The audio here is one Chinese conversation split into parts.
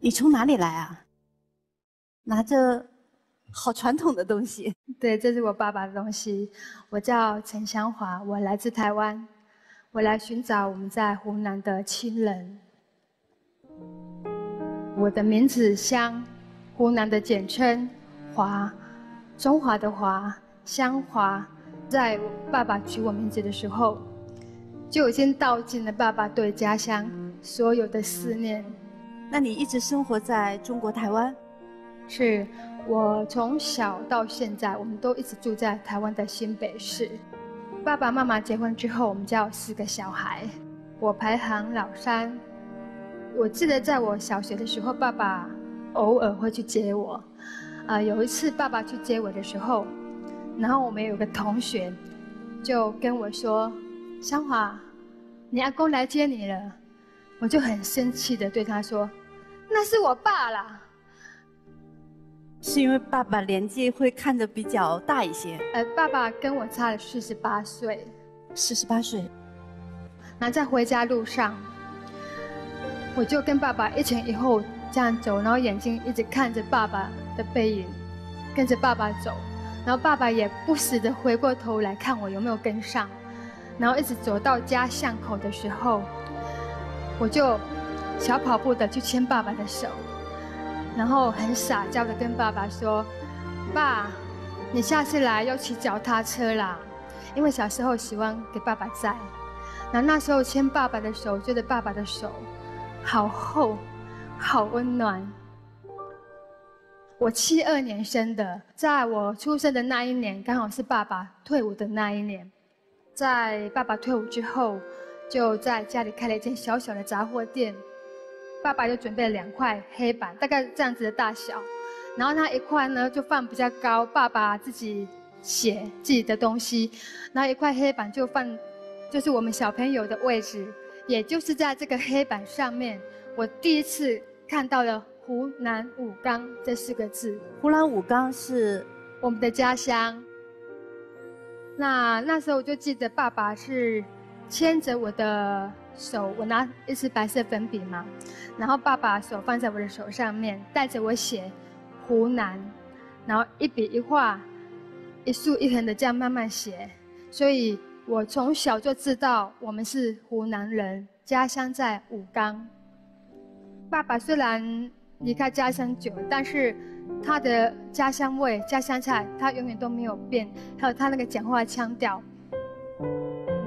你从哪里来啊？拿着好传统的东西。对，这是我爸爸的东西。我叫陈香华，我来自台湾，我来寻找我们在湖南的亲人。我的名字香，湖南的简称华，中华的华，香华。在爸爸取我名字的时候，就已经道尽了爸爸对家乡所有的思念。那你一直生活在中国台湾？是，我从小到现在，我们都一直住在台湾的新北市。爸爸妈妈结婚之后，我们家有四个小孩，我排行老三。我记得在我小学的时候，爸爸偶尔会去接我。啊，有一次爸爸去接我的时候，然后我们有个同学就跟我说：“香华，你阿公来接你了。”我就很生气的对他说：“那是我爸啦。”是因为爸爸年纪会看着比较大一些。呃，爸爸跟我差了四十八岁。四十八岁。那在回家路上，我就跟爸爸一前一后这样走，然后眼睛一直看着爸爸的背影，跟着爸爸走，然后爸爸也不时的回过头来看我有没有跟上，然后一直走到家巷口的时候。我就小跑步的去牵爸爸的手，然后很傻娇的跟爸爸说：“爸，你下次来要骑脚踏车啦。”因为小时候喜欢给爸爸载，然后那时候牵爸爸的手，觉得爸爸的手好厚，好温暖。我七二年生的，在我出生的那一年，刚好是爸爸退伍的那一年。在爸爸退伍之后。就在家里开了一间小小的杂货店，爸爸就准备了两块黑板，大概这样子的大小，然后他一块呢就放比较高，爸爸自己写自己的东西，然后一块黑板就放，就是我们小朋友的位置，也就是在这个黑板上面，我第一次看到了湖南武冈这四个字。湖南武冈是我们的家乡。那那时候我就记得爸爸是。牵着我的手，我拿一支白色粉笔嘛，然后爸爸手放在我的手上面，带着我写湖南，然后一笔一画，一竖一横的这样慢慢写，所以我从小就知道我们是湖南人，家乡在武冈。爸爸虽然离开家乡久，但是他的家乡味、家乡菜，他永远都没有变，还有他那个讲话腔调。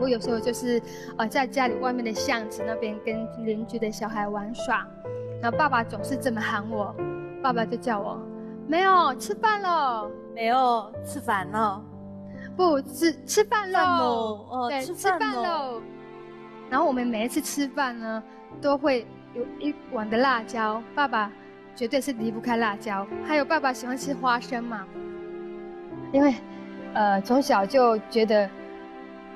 我有时候就是，呃，在家里外面的巷子那边跟邻居的小孩玩耍，然后爸爸总是这么喊我，爸爸就叫我，没有吃饭了，没有吃饭了，不吃吃饭喽，对，吃饭喽。然后我们每一次吃饭呢，都会有一碗的辣椒，爸爸绝对是离不开辣椒。还有爸爸喜欢吃花生嘛，因为，呃，从小就觉得。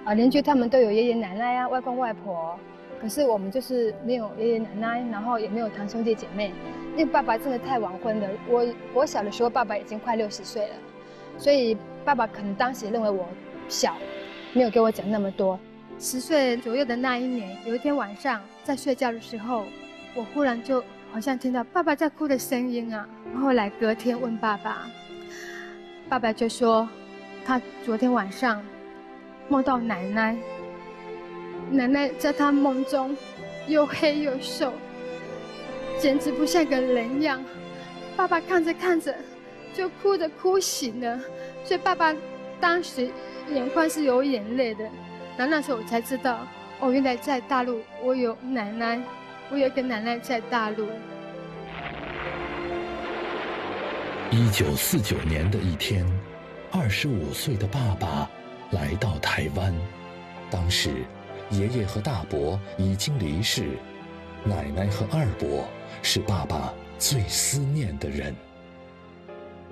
啊，邻居他们都有爷爷奶奶呀、外公外婆，可是我们就是没有爷爷奶奶，然后也没有堂兄弟姐妹。因为爸爸真的太晚婚了，我我小的时候爸爸已经快六十岁了，所以爸爸可能当时认为我小，没有给我讲那么多。十岁左右的那一年，有一天晚上在睡觉的时候，我忽然就好像听到爸爸在哭的声音啊。后来隔天问爸爸，爸爸就说他昨天晚上。梦到奶奶，奶奶在他梦中又黑又瘦，简直不像个人样。爸爸看着看着就哭着哭醒了，所以爸爸当时眼眶是有眼泪的。然后那时候我才知道，哦，原来在大陆我有奶奶，我有一个奶奶在大陆。一九四九年的一天，二十五岁的爸爸。来到台湾，当时爷爷和大伯已经离世，奶奶和二伯是爸爸最思念的人。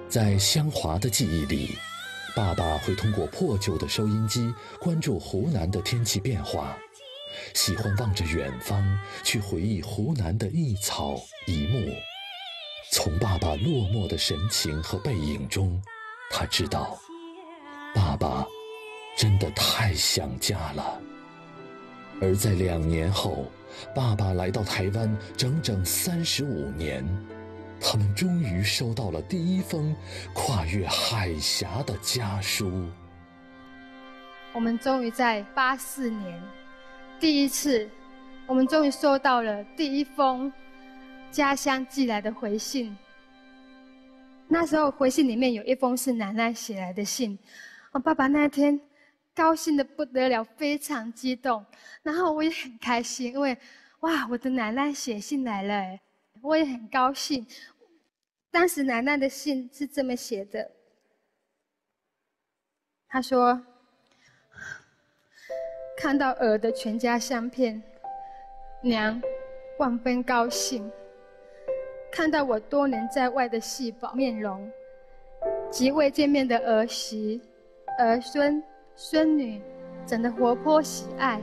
在香华的记忆里，爸爸会通过破旧的收音机关注湖南的天气变化，喜欢望着远方去回忆湖南的一草一木。从爸爸落寞的神情和背影中，他知道，爸爸。真的太想家了。而在两年后，爸爸来到台湾整整三十五年，他们终于收到了第一封跨越海峡的家书。我们终于在八四年，第一次，我们终于收到了第一封家乡寄来的回信。那时候回信里面有一封是奶奶写来的信，我爸爸那天高兴的不得了，非常激动，然后我也很开心，因为哇，我的奶奶写信来了，我也很高兴。当时奶奶的信是这么写的，她说。看到儿的全家相片，娘万分高兴。看到我多年在外的细胞面容，及未见面的儿媳、儿孙、孙女，长得活泼喜爱，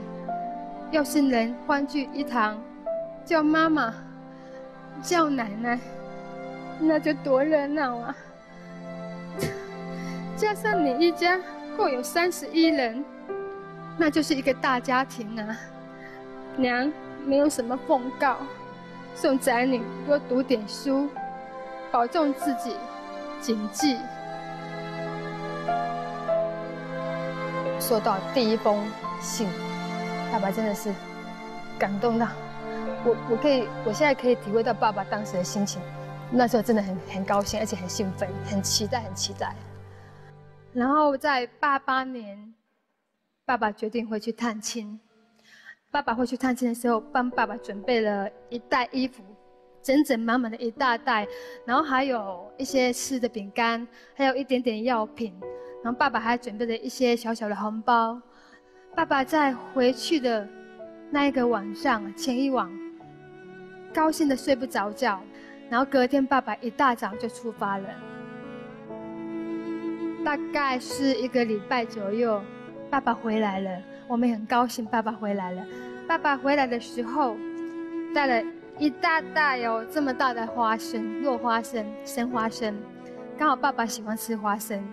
要是能欢聚一堂，叫妈妈，叫奶奶，那就多热闹啊！加上你一家，共有三十一人。那就是一个大家庭啊！娘没有什么奉告，送仔女多读点书，保重自己，谨记。收到第一封信，爸爸真的是感动到我，我可以，我现在可以体会到爸爸当时的心情。那时候真的很很高兴，而且很兴奋，很期待，很期待。然后在八八年。爸爸决定回去探亲。爸爸回去探亲的时候，帮爸爸准备了一袋衣服，整整满满的一大袋，然后还有一些吃的饼干，还有一点点药品。然后爸爸还准备了一些小小的红包。爸爸在回去的那一个晚上，前一晚，高兴的睡不着觉。然后隔天，爸爸一大早就出发了，大概是一个礼拜左右。爸爸回来了，我们很高兴。爸爸回来了，爸爸回来的时候带了一大袋有这么大的花生，落花生、生花生，刚好爸爸喜欢吃花生。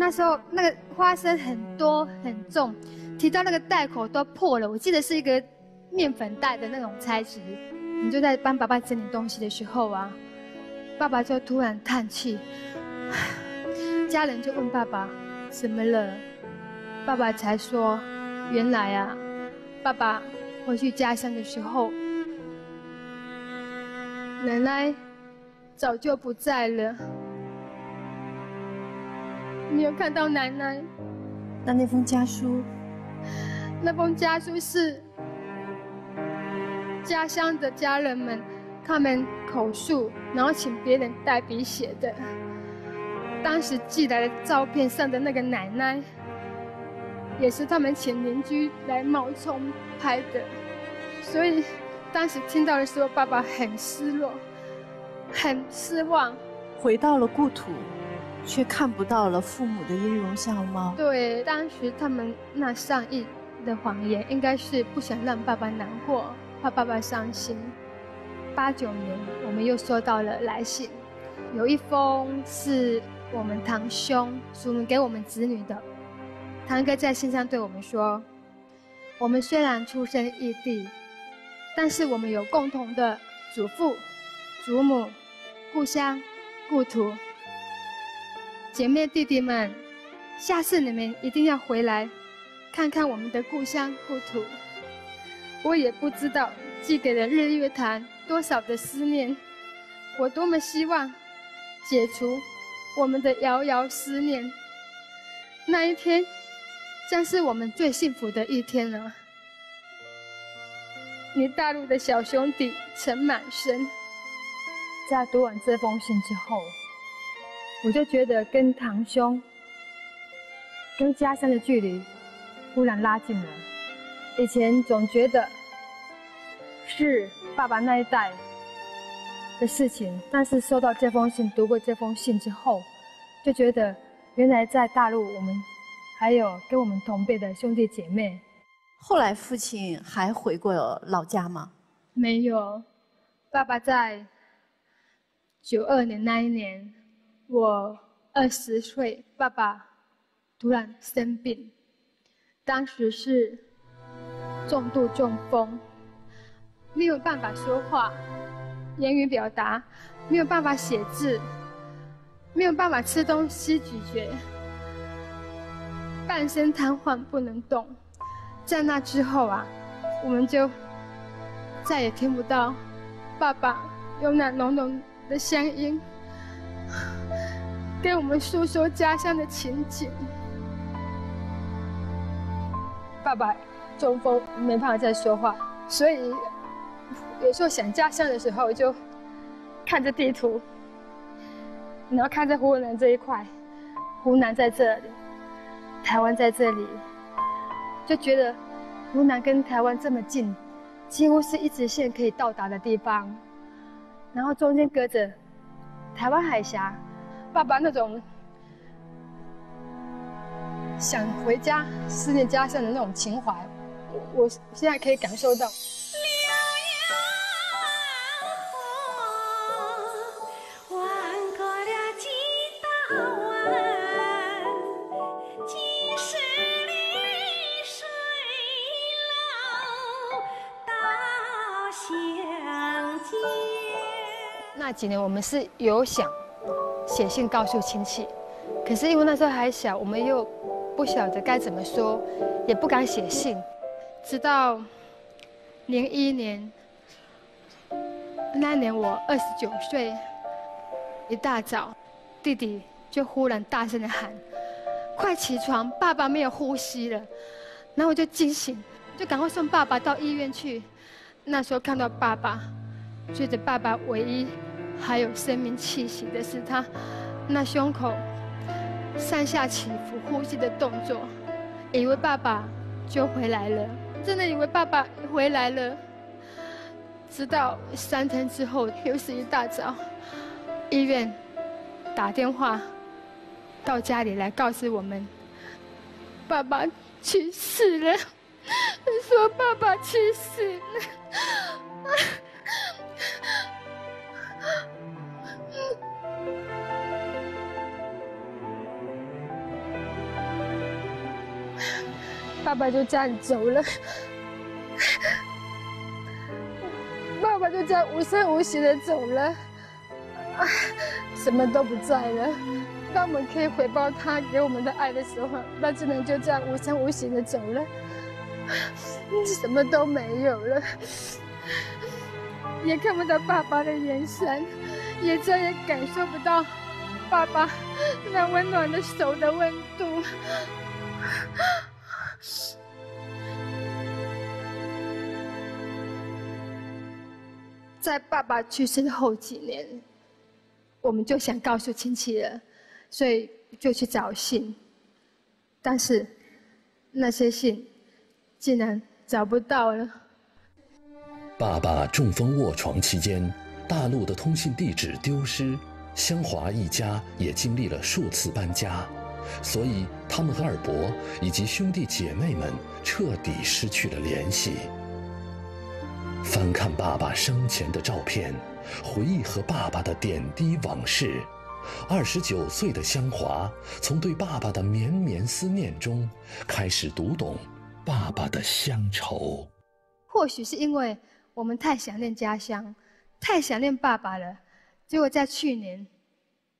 那时候那个花生很多很重，提到那个袋口都破了。我记得是一个面粉袋的那种材质。你就在帮爸爸整理东西的时候啊，爸爸就突然叹气，家人就问爸爸怎么了。爸爸才说：“原来啊，爸爸回去家乡的时候，奶奶早就不在了。你有看到奶奶？那那封家书，那封家书是家乡的家人们他们口述，然后请别人代笔写的。当时寄来的照片上的那个奶奶。”也是他们请邻居来冒充拍的，所以当时听到的时候，爸爸很失落，很失望。回到了故土，却看不到了父母的音容笑貌。对，当时他们那善意的谎言，应该是不想让爸爸难过，怕爸爸伤心。八九年，我们又收到了来信，有一封是我们堂兄署名给我们子女的。堂哥在信上对我们说：“我们虽然出生异地，但是我们有共同的祖父、祖母、故乡、故土。姐妹弟弟们，下次你们一定要回来，看看我们的故乡故土。我也不知道寄给了日月潭多少的思念，我多么希望解除我们的遥遥思念。那一天。”将是我们最幸福的一天了。你大陆的小兄弟陈满生，在读完这封信之后，我就觉得跟堂兄、跟家乡的距离忽然拉近了。以前总觉得是爸爸那一代的事情，但是收到这封信、读过这封信之后，就觉得原来在大陆我们。还有跟我们同辈的兄弟姐妹。后来父亲还回过老家吗？没有，爸爸在九二年那一年，我二十岁，爸爸突然生病，当时是重度中风。没有办法说话，言语表达，没有办法写字，没有办法吃东西咀嚼，半身瘫痪不能动。在那之后啊，我们就再也听不到爸爸有那浓浓的乡音，跟我们诉说家乡的情景。爸爸中风没办法再说话，所以有时候想家乡的时候，就看着地图，然后看着湖南这一块，湖南在这里，台湾在这里，就觉得湖南跟台湾这么近，几乎是一直线可以到达的地方，然后中间隔着台湾海峡，爸爸那种。想回家、思念家乡的那种情怀，我现在可以感受到。那几年我们是有想写信告诉亲戚，可是因为那时候还小，我们又。不晓得该怎么说，也不敢写信。直到零一年，那年我二十九岁，一大早，弟弟就忽然大声的喊：“快起床，爸爸没有呼吸了！”然后我就惊醒，就赶快送爸爸到医院去。那时候看到爸爸，觉得爸爸唯一还有生命气息的是他那胸口。上下起伏呼吸的动作，以为爸爸就回来了，真的以为爸爸回来了。直到三天之后，又是一大早，医院打电话到家里来告诉我们，爸爸去世了，说爸爸去世了。爸爸就这样走了，爸爸就这样无声无息的走了，什么都不在了。当我们可以回报他给我们的爱的时候，那只能就这样无声无息的走了，什么都没有了，也看不到爸爸的眼神，也再也感受不到爸爸那温暖的手的温度。在爸爸去世后几年，我们就想告诉亲戚了，所以就去找信，但是那些信竟然找不到了。爸爸中风卧床期间，大陆的通信地址丢失，香华一家也经历了数次搬家，所以他们和二伯以及兄弟姐妹们彻底失去了联系。翻看爸爸生前的照片，回忆和爸爸的点滴往事。二十九岁的香华，从对爸爸的绵绵思念中，开始读懂爸爸的乡愁。或许是因为我们太想念家乡，太想念爸爸了，结果在去年，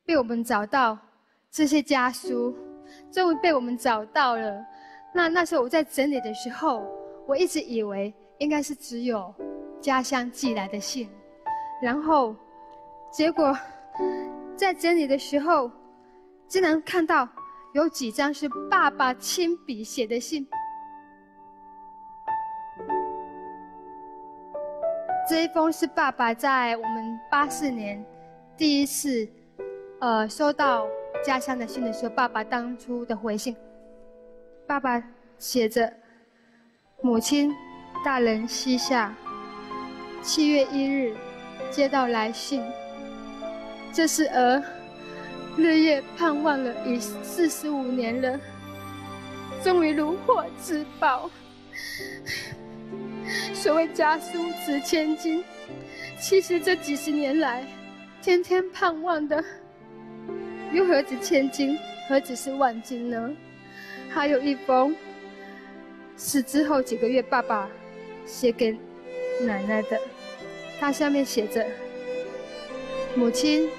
被我们找到这些家书，终于被我们找到了。那那时候我在整理的时候，我一直以为应该是只有。家乡寄来的信，然后，结果，在整理的时候，竟然看到有几张是爸爸亲笔写的信。这一封是爸爸在我们八四年第一次，呃，收到家乡的信的时候，爸爸当初的回信。爸爸写着：“母亲，大人膝下。”七月一日，接到来信。这是儿日夜盼望了已四十五年了，终于如获至宝。所谓家书值千金，其实这几十年来，天天盼望的，又何止千金，何止是万金呢？还有一封，是之后几个月爸爸写给。奶奶的，它上面写着：“母亲，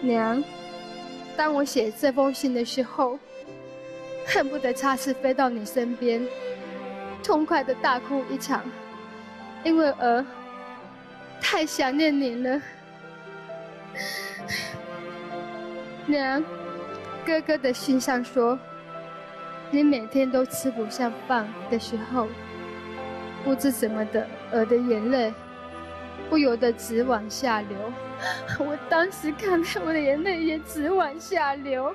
娘，当我写这封信的时候，恨不得插翅飞到你身边，痛快的大哭一场，因为儿太想念您了。娘，哥哥的信上说，你每天都吃不下饭的时候。”不知怎么的，我的眼泪不由得直往下流。我当时看到我的眼泪也直往下流。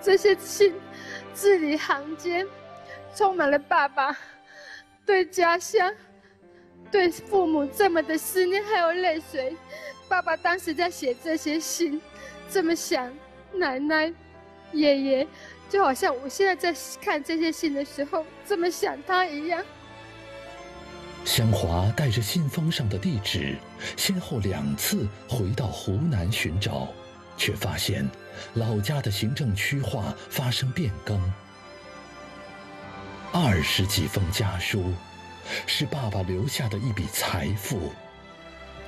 这些信字里行间充满了爸爸对家乡、对父母这么的思念，还有泪水。爸爸当时在写这些信，这么想奶奶、爷爷，就好像我现在在看这些信的时候这么想他一样。香华带着信封上的地址，先后两次回到湖南寻找，却发现老家的行政区划发生变更。二十几封家书，是爸爸留下的一笔财富，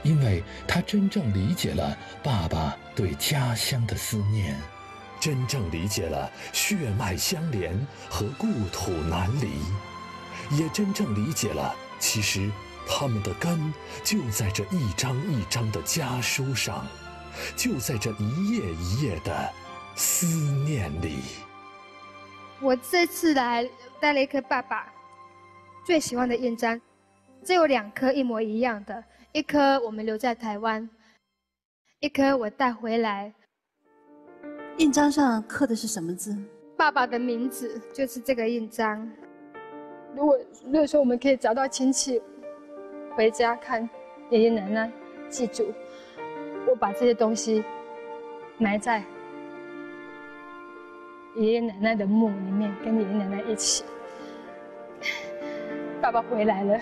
因为他真正理解了爸爸对家乡的思念，真正理解了血脉相连和故土难离，也真正理解了。其实，他们的根就在这一张一张的家书上，就在这一页一页的思念里。我这次来带了一颗爸爸最喜欢的印章，这有两颗一模一样的，一颗我们留在台湾，一颗我带回来。印章上刻的是什么字？爸爸的名字就是这个印章。如果如果说我们可以找到亲戚回家看爷爷奶奶，记住我把这些东西埋在爷爷奶奶的墓里面，跟爷爷奶奶一起。爸爸回来了，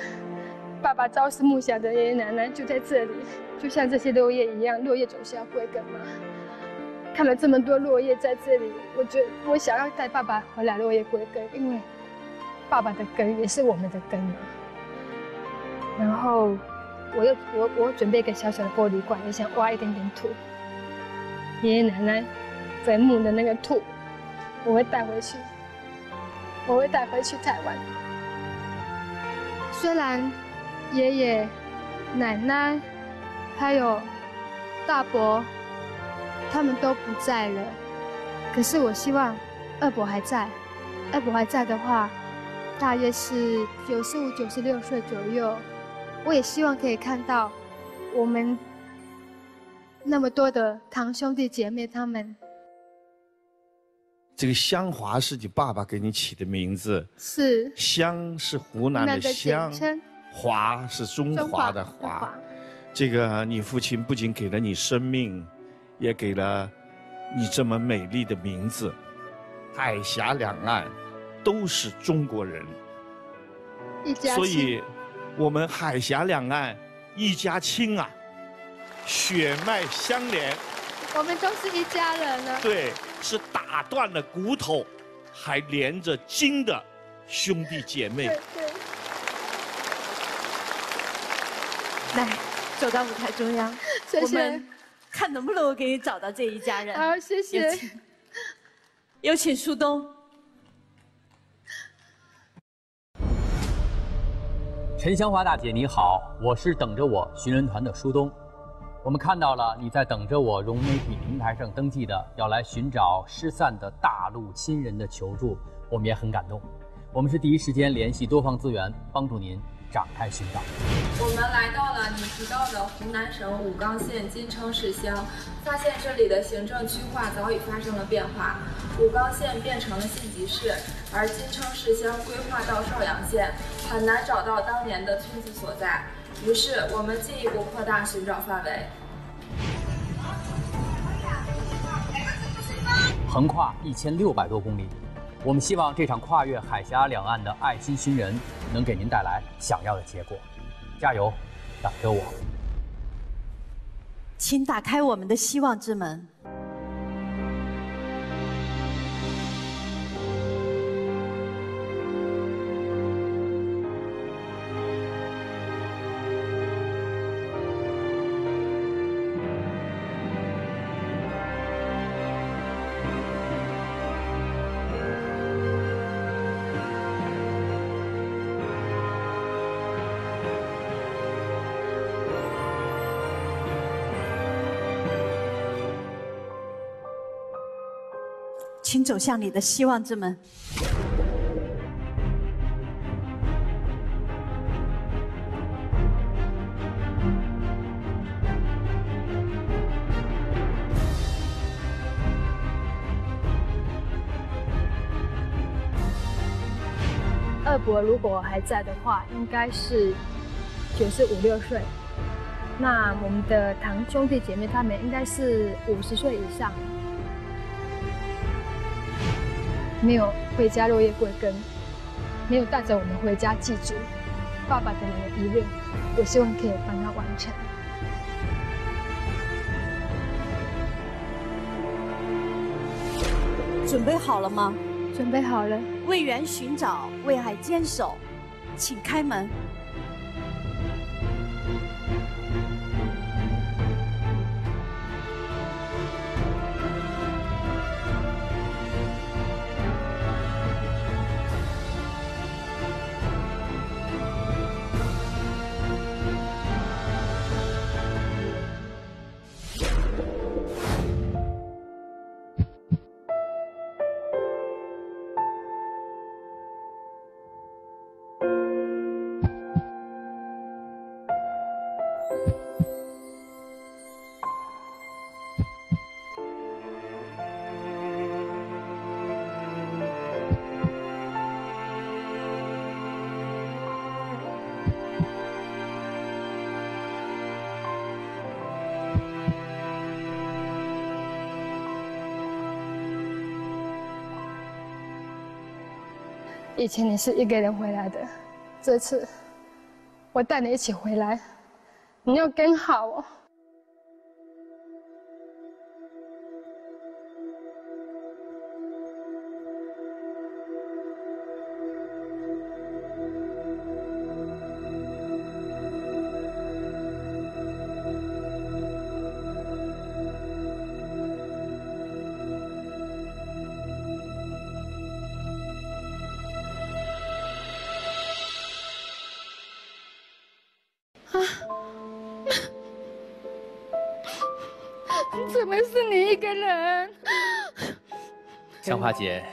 爸爸朝思暮想的爷爷奶奶就在这里，就像这些落叶一样，落叶总是要归根嘛。看了这么多落叶在这里，我觉得我想要带爸爸回来落叶归根，因为。爸爸的根也是我们的根嘛。然后，我又我我准备一个小小的玻璃罐，也想挖一点点土。爷爷奶奶坟墓的那个土，我会带回去。我会带回去台湾。虽然爷爷、奶奶还有大伯他们都不在了，可是我希望二伯还在。二伯还在的话。大约是九十五、九十六岁左右，我也希望可以看到我们那么多的堂兄弟姐妹他们。这个香华是你爸爸给你起的名字，是香是湖南的香，华是中华的华。这个你父亲不仅给了你生命，也给了你这么美丽的名字，海峡两岸。都是中国人，一家所以，我们海峡两岸一家亲啊，血脉相连。我们都是一家人了。对，是打断了骨头，还连着筋的兄弟姐妹。对。来，走到舞台中央，谢谢。看能不能给你找到这一家人。好，谢谢。有请苏东。陈香华大姐你好，我是等着我寻人团的苏东。我们看到了你在等着我融媒体平台上登记的要来寻找失散的大陆亲人的求助，我们也很感动。我们是第一时间联系多方资源，帮助您。展开寻找。我们来到了你提到的湖南省武冈县金城市乡，发现这里的行政区划早已发生了变化，武冈县变成了县级市，而金城市乡规划到邵阳县，很难找到当年的村子所在。于是我们进一步扩大寻找范围，横跨一千六百多公里。我们希望这场跨越海峡两岸的爱心寻人能给您带来想要的结果，加油，等着我。请打开我们的希望之门。请走向你的希望之门。二伯如果还在的话，应该是九十五六岁。那我们的堂兄弟姐妹他们应该是五十岁以上，没有回家落叶归根，没有带着我们回家祭祖。爸爸的那个遗愿，我希望可以帮他完成。准备好了吗？准备好了，为缘寻找，为爱坚守，请开门。以前你是一个人回来的，这次我带你一起回来，你要跟好哦。香花姐，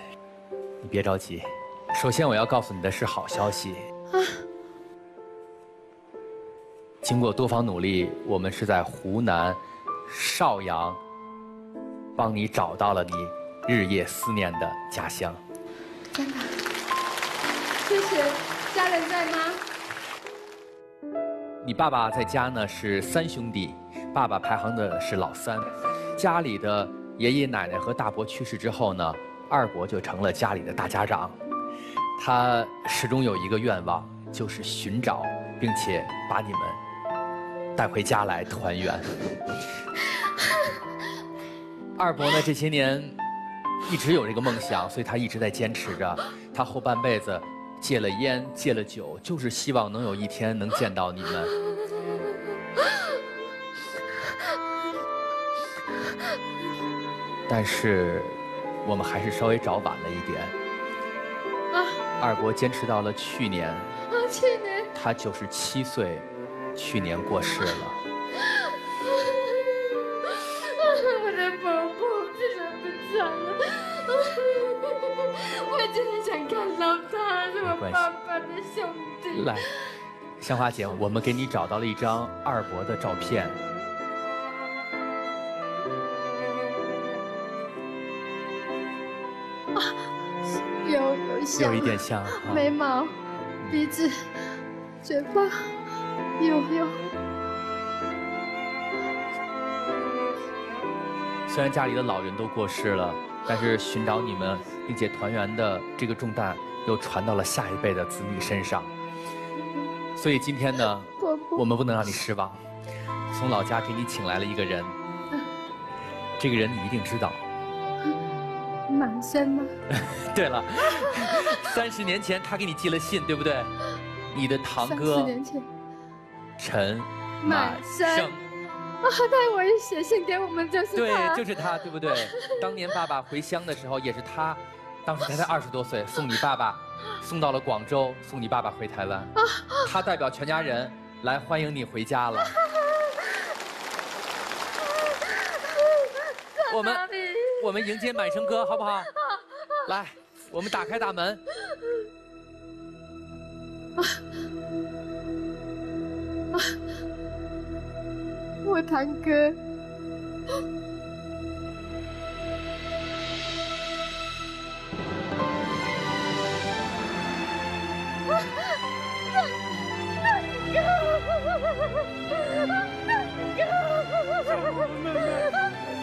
你别着急。首先我要告诉你的是好消息。啊！经过多方努力，我们是在湖南邵阳帮你找到了你日夜思念的家乡。真的？谢谢。家人在吗？你爸爸在家呢，是三兄弟。爸爸排行的是老三，家里的爷爷奶奶和大伯去世之后呢，二伯就成了家里的大家长。他始终有一个愿望，就是寻找并且把你们带回家来团圆。二伯呢这些年一直有这个梦想，所以他一直在坚持着。他后半辈子戒了烟，戒了酒，就是希望能有一天能见到你们。但是，我们还是稍微找晚了一点。啊！二伯坚持到了去年。啊，去年。他九十七岁，去年过世了。我的宝宝这样了。我真的想看到他，是我爸爸的兄弟。来，香花姐，我们给你找到了一张二伯的照片。有一点像，眉毛、鼻子、嘴巴，有有。虽然家里的老人都过世了，但是寻找你们并且团圆的这个重担又传到了下一辈的子女身上。所以今天呢，我们不能让你失望，从老家给你请来了一个人。这个人你一定知道。满生吗？对了，三十年前他给你寄了信，对不对？你的堂哥。三十年前。陈满生。啊，他我一写信给我们就是他。对，就是他，对不对？当年爸爸回乡的时候，也是他，当时他才二十多岁，送你爸爸，送到了广州，送你爸爸回台湾。啊。他代表全家人来欢迎你回家了。我们。我们迎接满城哥，好不好？来，我们打开大门。啊啊！我堂哥。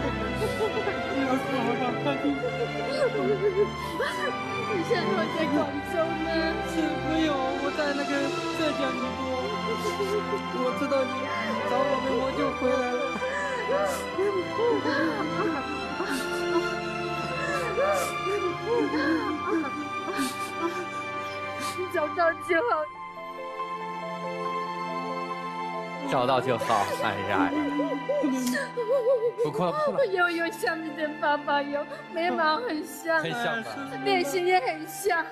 你要死了，快点！你现在在广州吗？是，没有，我在那个浙江宁波。我知道你找我们，我就回来了。找到就好，找到就好，哎呀，不哭了，不哭了。有有像你的爸爸，有眉毛很像，很像，脸型也很像，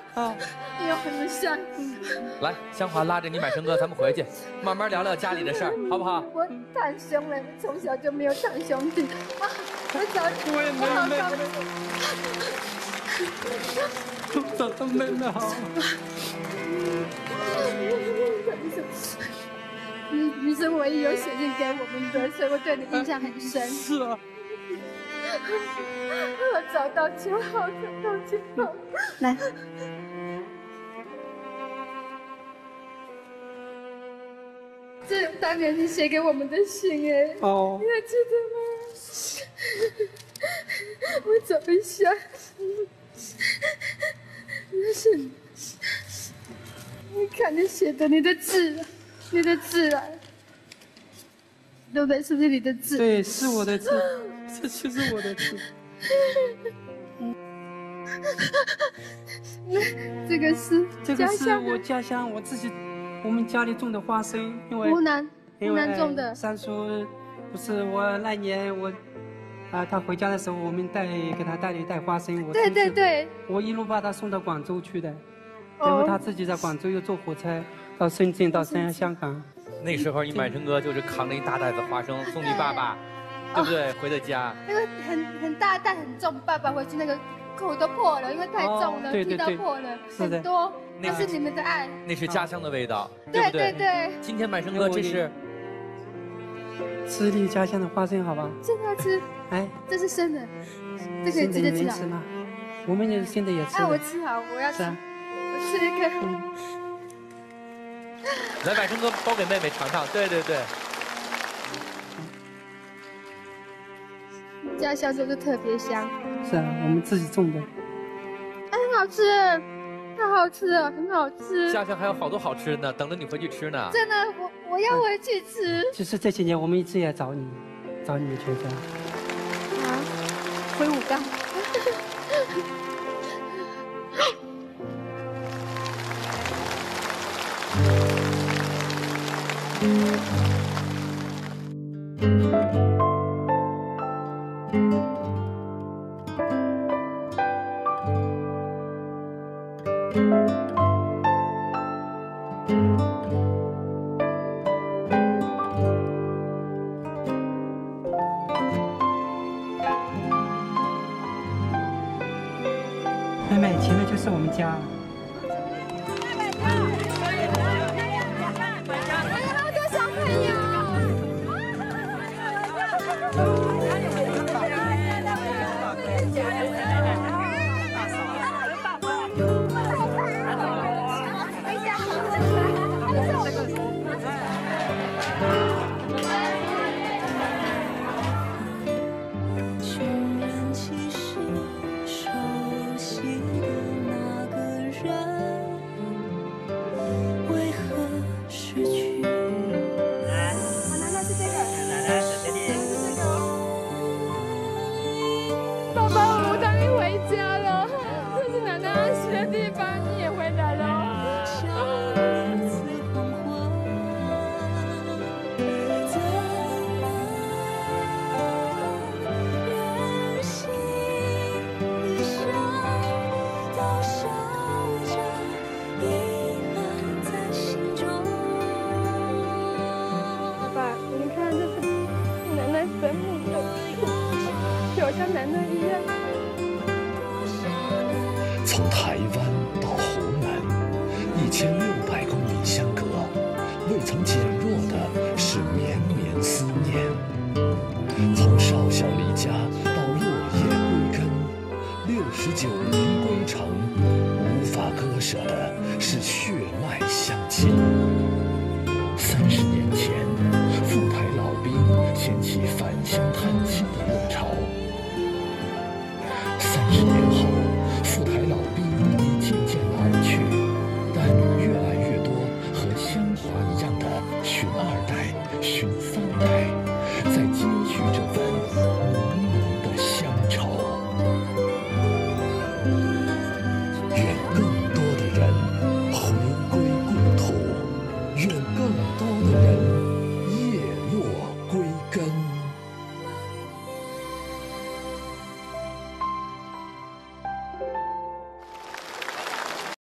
有很像。来，香华拉着你满生哥，咱们回去。慢慢聊聊家里的事儿，好不好？我堂兄了，从小就没有堂兄弟，我找我也没有妹妹，找到妹妹好。你你是唯一有写信给我们的，所以我对你印象很深。是啊，我找到就好，找到就好。来，这当年你写给我们的信哎，哦，你还记得吗？我找一下，那是。你看你写的，你的字，你的字啊，对不对？是不是你的字？对，是我的字，这就是我的字。这个是这个是我家乡，我自己我们家里种的花生，因为湖南湖南种的。三叔不是我那年我啊，他回家的时候，我们带给他带了一袋花生，我对对对，我一路把他送到广州去的。然后他自己在广州又坐火车到深圳，到香香港。那时候你满城哥就是扛着一大袋子花生送你爸爸，对不对？回的家。那个很很大袋很重，爸爸回去那个口都破了，因为太重了，皮都破了，很多。那是你们的爱。那是家乡的味道，对不对？对对。今天满城哥这是吃你家乡的花生，好吧？现在吃。哎，这是生的，这可以直接吃吗？我们也现在也吃。哎，我吃好，我要吃。我吃一个，来，百生哥包给妹妹尝尝。对对对，家乡种的特别香。是啊，我们自己种的。哎，很好吃，太好吃了，很好吃。家乡还有好多好吃的呢，等着你回去吃呢。真的，我我要回去吃。其实这些年我们一直也找你，找你们全家。啊，回武冈。一千六百公里相隔，未曾减弱的是绵绵思念。从少小离家到落叶归根，六十九年归程，无法割舍的